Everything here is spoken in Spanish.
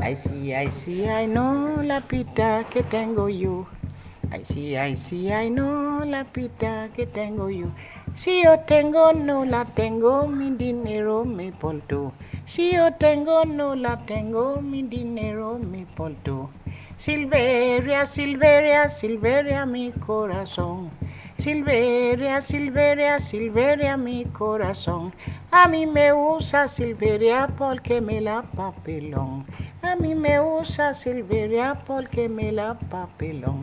Ay, sí, ay, sí, ay, no, la pita que tengo yo. Ay, sí, ay, sí, ay, no, la pita que tengo yo. Si yo tengo, no la tengo, mi dinero me porto. Si yo tengo, no la tengo, mi dinero me porto. Silveria, Silveria, Silveria, mi corazón. Silveria, Silveria, Silveria, mi corazón. A mí me usa Silveria porque me la papelón. A mí me usa Silveria porque me la papelón.